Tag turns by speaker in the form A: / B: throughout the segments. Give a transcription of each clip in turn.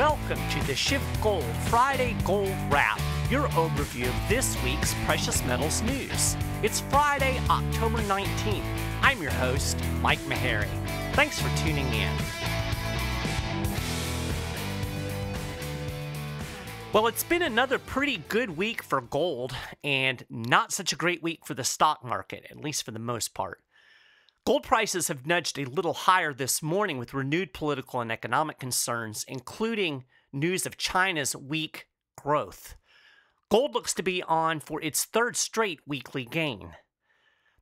A: Welcome to the SchiffGold Friday Gold Wrap, your overview of this week's precious metals news. It's Friday, October 19th. I'm your host, Mike Maharrey. Thanks for tuning in. Well, it's been another pretty good week for gold and not such a great week for the stock market, at least for the most part. Gold prices have nudged a little higher this morning with renewed political and economic concerns, including news of China's weak growth. Gold looks to be on for its third straight weekly gain.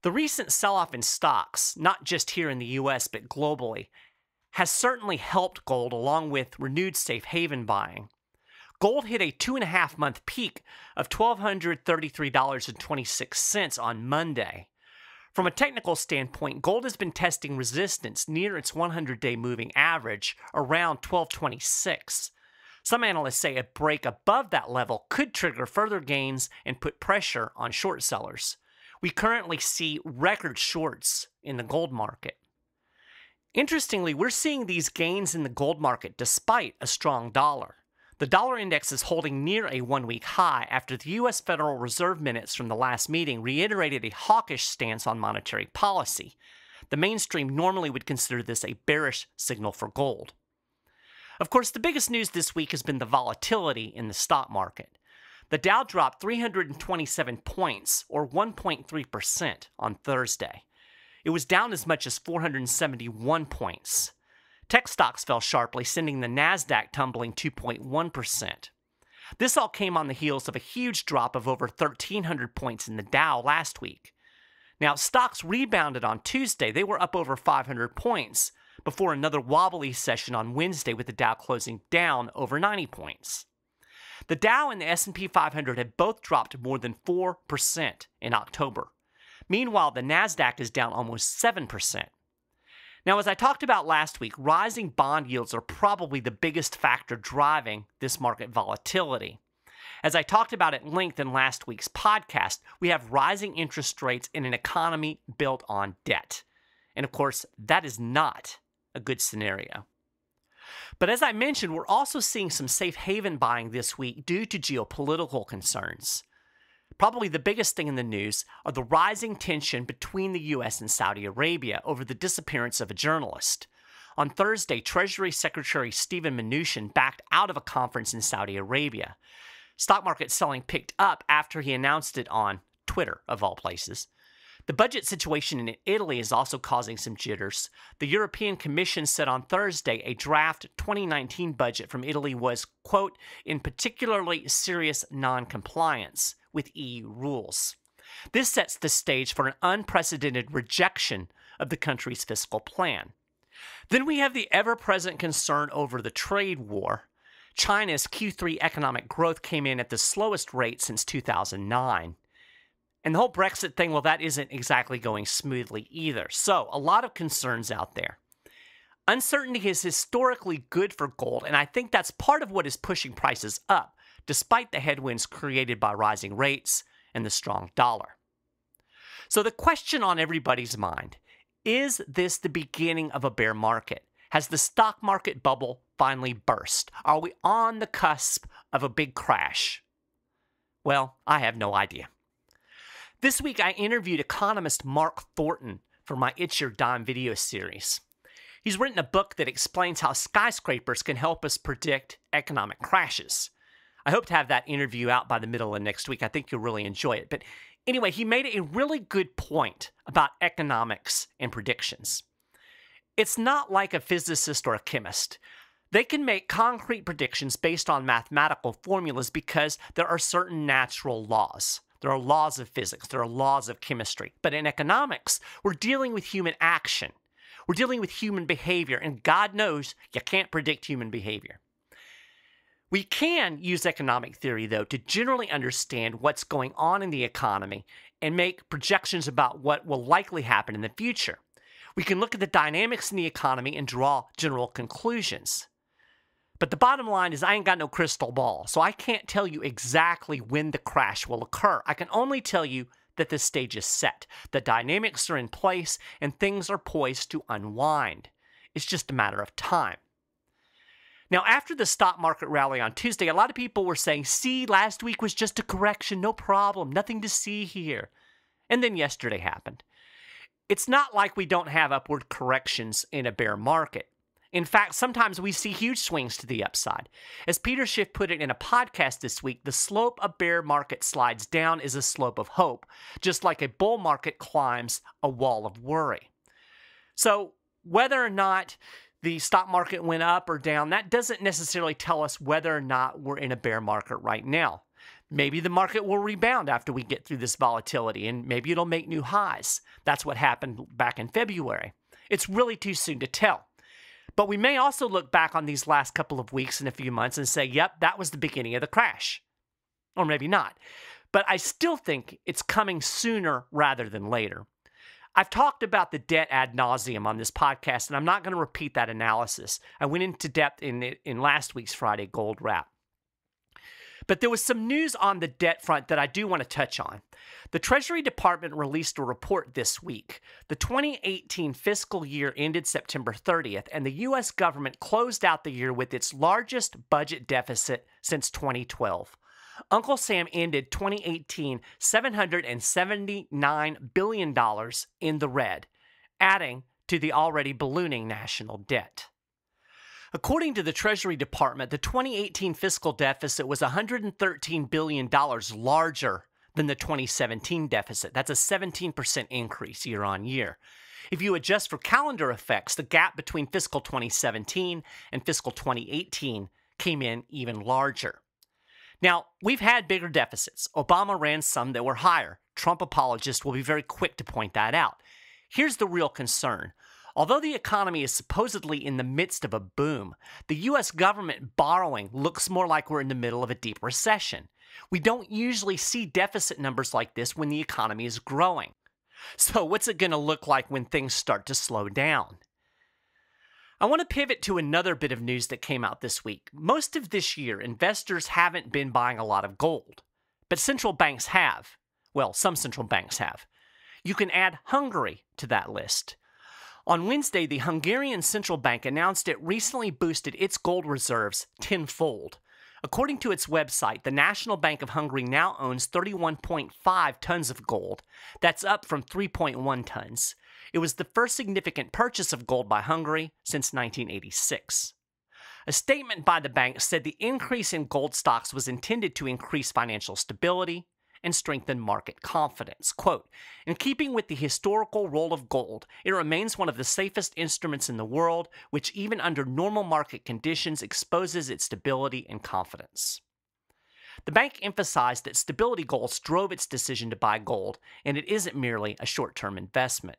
A: The recent sell off in stocks, not just here in the US but globally, has certainly helped gold along with renewed safe haven buying. Gold hit a two and a half month peak of $1,233.26 on Monday. From a technical standpoint, gold has been testing resistance near its 100 day moving average around 1226. Some analysts say a break above that level could trigger further gains and put pressure on short sellers. We currently see record shorts in the gold market. Interestingly, we're seeing these gains in the gold market despite a strong dollar. The dollar index is holding near a one week high after the U.S. Federal Reserve minutes from the last meeting reiterated a hawkish stance on monetary policy. The mainstream normally would consider this a bearish signal for gold. Of course, the biggest news this week has been the volatility in the stock market. The Dow dropped 327 points, or 1.3%, on Thursday. It was down as much as 471 points. Tech stocks fell sharply, sending the NASDAQ tumbling 2.1%. This all came on the heels of a huge drop of over 1,300 points in the Dow last week. Now, stocks rebounded on Tuesday. They were up over 500 points before another wobbly session on Wednesday with the Dow closing down over 90 points. The Dow and the S&P 500 have both dropped more than 4% in October. Meanwhile, the Nasdaq is down almost 7%. Now, as I talked about last week, rising bond yields are probably the biggest factor driving this market volatility. As I talked about at length in last week's podcast, we have rising interest rates in an economy built on debt. And of course, that is not a good scenario. But as I mentioned, we're also seeing some safe haven buying this week due to geopolitical concerns. Probably the biggest thing in the news are the rising tension between the US and Saudi Arabia over the disappearance of a journalist. On Thursday, Treasury Secretary Steven Mnuchin backed out of a conference in Saudi Arabia. Stock market selling picked up after he announced it on Twitter, of all places. The budget situation in Italy is also causing some jitters. The European Commission said on Thursday a draft 2019 budget from Italy was, quote, in particularly serious non-compliance with EU rules. This sets the stage for an unprecedented rejection of the country's fiscal plan. Then we have the ever present concern over the trade war. China's Q3 economic growth came in at the slowest rate since 2009. And the whole Brexit thing, well, that isn't exactly going smoothly either. So, a lot of concerns out there. Uncertainty is historically good for gold, and I think that's part of what is pushing prices up despite the headwinds created by rising rates and the strong dollar. So, the question on everybody's mind is this the beginning of a bear market? Has the stock market bubble finally burst? Are we on the cusp of a big crash? Well, I have no idea. This week, I interviewed economist Mark Thornton for my It's Your Dime video series. He's written a book that explains how skyscrapers can help us predict economic crashes. I hope to have that interview out by the middle of next week. I think you'll really enjoy it. But anyway, he made a really good point about economics and predictions. It's not like a physicist or a chemist. They can make concrete predictions based on mathematical formulas because there are certain natural laws. There are laws of physics, there are laws of chemistry. But in economics, we're dealing with human action. We're dealing with human behavior, and God knows you can't predict human behavior. We can use economic theory, though, to generally understand what's going on in the economy and make projections about what will likely happen in the future. We can look at the dynamics in the economy and draw general conclusions. But the bottom line is, I ain't got no crystal ball, so I can't tell you exactly when the crash will occur. I can only tell you that the stage is set, the dynamics are in place, and things are poised to unwind. It's just a matter of time. Now, after the stock market rally on Tuesday, a lot of people were saying, see, last week was just a correction, no problem, nothing to see here. And then yesterday happened. It's not like we don't have upward corrections in a bear market. In fact, sometimes we see huge swings to the upside. As Peter Schiff put it in a podcast this week, the slope a bear market slides down is a slope of hope, just like a bull market climbs a wall of worry. So, whether or not the stock market went up or down, that doesn't necessarily tell us whether or not we're in a bear market right now. Maybe the market will rebound after we get through this volatility and maybe it'll make new highs. That's what happened back in February. It's really too soon to tell. But we may also look back on these last couple of weeks and a few months and say, yep, that was the beginning of the crash. Or maybe not. But I still think it's coming sooner rather than later. I've talked about the debt ad nauseum on this podcast, and I'm not going to repeat that analysis. I went into depth in, in last week's Friday Gold Wrap. But there was some news on the debt front that I do want to touch on. The Treasury Department released a report this week. The 2018 fiscal year ended September 30th, and the U.S. government closed out the year with its largest budget deficit since 2012. Uncle Sam ended 2018 $779 billion in the red, adding to the already ballooning national debt. According to the Treasury Department, the 2018 fiscal deficit was $113 billion larger than the 2017 deficit. That's a 17% increase year on year. If you adjust for calendar effects, the gap between fiscal 2017 and fiscal 2018 came in even larger. Now, we've had bigger deficits. Obama ran some that were higher. Trump apologists will be very quick to point that out. Here's the real concern Although the economy is supposedly in the midst of a boom, the US government borrowing looks more like we're in the middle of a deep recession. We don't usually see deficit numbers like this when the economy is growing. So, what's it going to look like when things start to slow down? I want to pivot to another bit of news that came out this week. Most of this year, investors haven't been buying a lot of gold, but central banks have. Well, some central banks have. You can add Hungary to that list. On Wednesday, the Hungarian Central Bank announced it recently boosted its gold reserves tenfold. According to its website, the National Bank of Hungary now owns 31.5 tons of gold. That's up from 3.1 tons. It was the first significant purchase of gold by Hungary since 1986. A statement by the bank said the increase in gold stocks was intended to increase financial stability, and strengthen market confidence. Quote, in keeping with the historical role of gold, it remains one of the safest instruments in the world, which even under normal market conditions exposes its stability and confidence. The bank emphasized that stability goals drove its decision to buy gold, and it isn't merely a short term investment.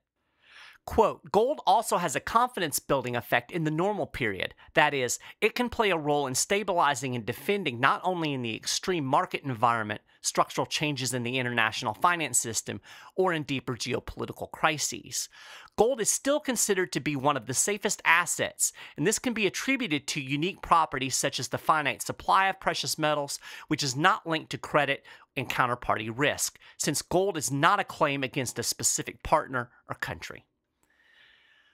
A: Quote, gold also has a confidence building effect in the normal period. That is, it can play a role in stabilizing and defending not only in the extreme market environment, structural changes in the international finance system, or in deeper geopolitical crises. Gold is still considered to be one of the safest assets, and this can be attributed to unique properties such as the finite supply of precious metals, which is not linked to credit and counterparty risk, since gold is not a claim against a specific partner or country.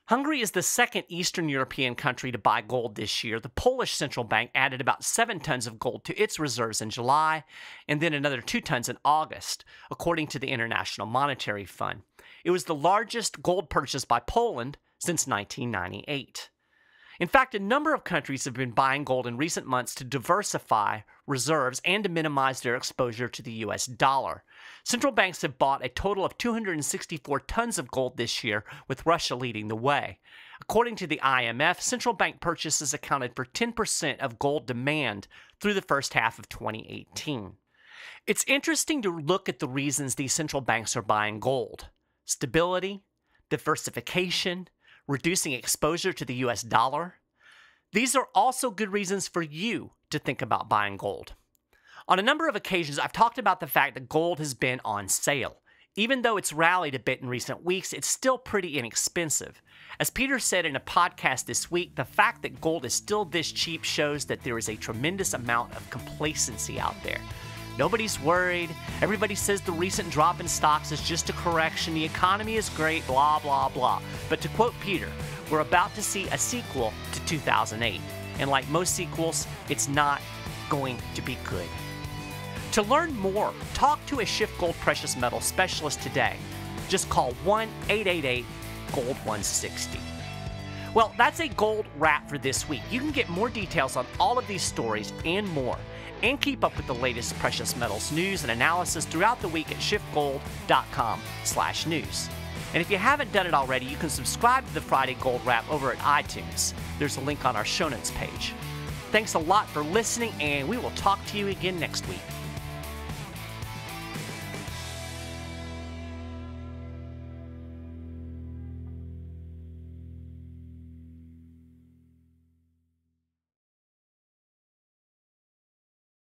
A: Hungary is the second Eastern European country to buy gold this year. The Polish central bank added about 7 tons of gold to its reserves in July, and then another 2 tons in August, according to the International Monetary Fund. It was the largest gold purchase by Poland since 1998. In fact, a number of countries have been buying gold in recent months to diversify reserves and to minimize their exposure to the US dollar. Central banks have bought a total of 264 tons of gold this year, with Russia leading the way. According to the IMF, central bank purchases accounted for 10% of gold demand through the first half of 2018. It's interesting to look at the reasons these central banks are buying gold stability, diversification, reducing exposure to the US dollar. These are also good reasons for you to think about buying gold. On a number of occasions, I've talked about the fact that gold has been on sale. Even though it's rallied a bit in recent weeks, it's still pretty inexpensive. As Peter said in a podcast this week, the fact that gold is still this cheap shows that there is a tremendous amount of complacency out there. Nobody's worried. Everybody says the recent drop in stocks is just a correction. The economy is great, blah, blah, blah. But to quote Peter, we're about to see a sequel to 2008. and like most sequels, it's not going to be good. To learn more, talk to a SchiffGold precious metal specialist today. Just call 1 888 Gold 160. Well, that's a gold wrap for this week. You can get more details on all of these stories and more, and keep up with the latest precious metals news and analysis throughout the week at schiffgold.com/news. And if you haven't done it already, you can subscribe to the Friday Gold Wrap over at iTunes. There's a link on our show notes page. Thanks a lot for listening, and we will talk to you again next week.